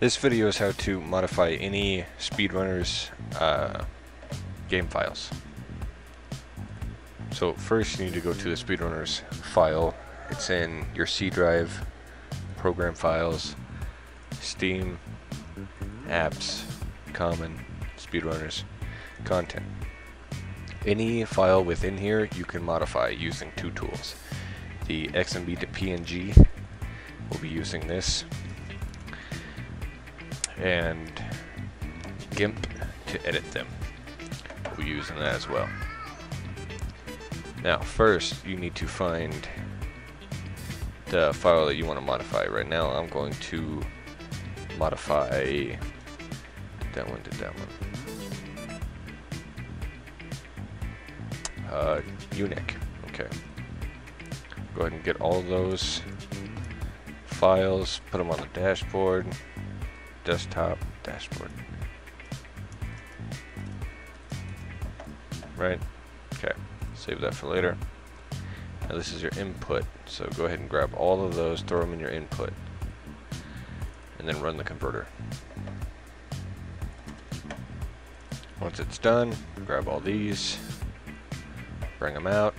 This video is how to modify any speedrunners uh, game files. So first you need to go to the speedrunners file. It's in your C drive, program files, Steam, apps, common, speedrunners, content. Any file within here you can modify using two tools. The XNB to PNG, we'll be using this, and GIMP to edit them. We'll be using that as well. Now first you need to find the file that you want to modify. Right now I'm going to modify that one to that one. Uh, Unic. Okay. Go ahead and get all those files, put them on the dashboard, desktop, dashboard. Right? Okay. Save that for later. Now this is your input, so go ahead and grab all of those, throw them in your input, and then run the converter. Once it's done, grab all these, bring them out,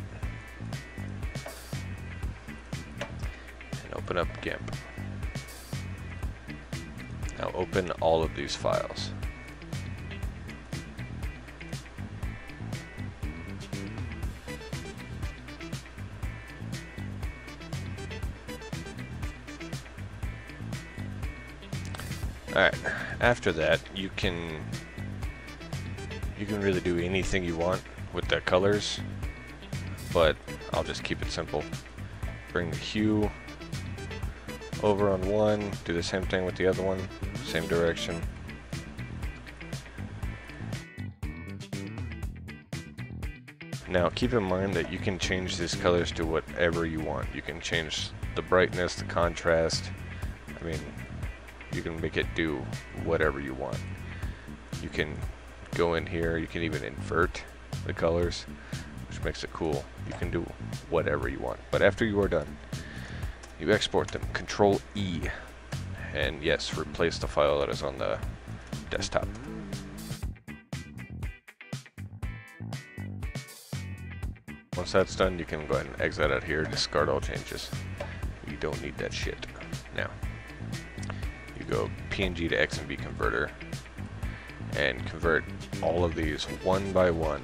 and open up GIMP. Now open all of these files. Alright, after that you can you can really do anything you want with the colors, but I'll just keep it simple. Bring the hue over on one, do the same thing with the other one, same direction. Now keep in mind that you can change these colors to whatever you want. You can change the brightness, the contrast. I mean, you can make it do whatever you want. You can go in here, you can even invert the colors, which makes it cool. You can do whatever you want. But after you are done, you export them. Control E. And yes, replace the file that is on the desktop. Once that's done, you can go ahead and exit out here, discard all changes. You don't need that shit. Now, you go PNG to XNB converter and convert all of these one by one.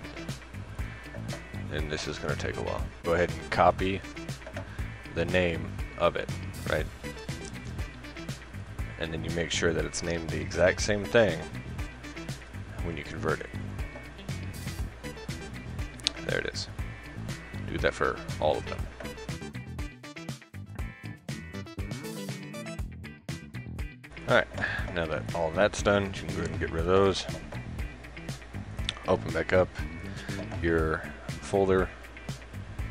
And this is going to take a while. Go ahead and copy the name of it, right? And then you make sure that it's named the exact same thing when you convert it. There it is. Do that for all of them. Alright, now that all that's done, you can go ahead and get rid of those. Open back up your folder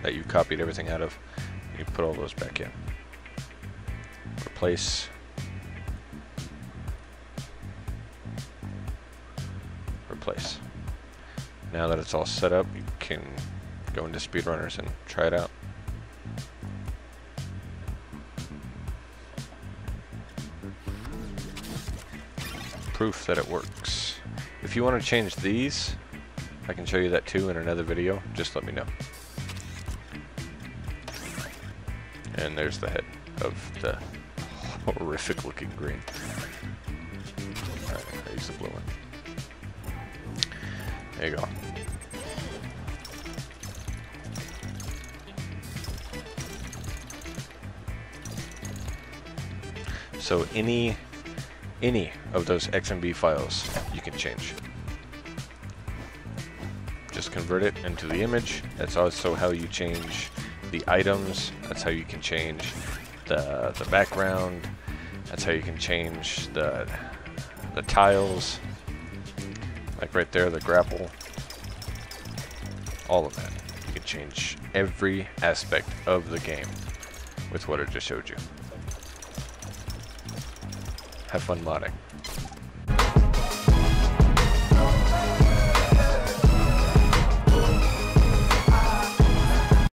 that you copied everything out of. You put all those back in. Replace. Replace. Now that it's all set up, you can go into speedrunners and try it out. Proof that it works. If you want to change these, I can show you that too in another video. Just let me know. And there's the head of the horrific looking green. Alright, I use the blue one. There you go. So any any of those XNB files you can change. Just convert it into the image. That's also how you change the items. That's how you can change the the background. That's how you can change the the tiles. Like right there, the grapple. All of that. You can change every aspect of the game with what I just showed you. Have fun modding.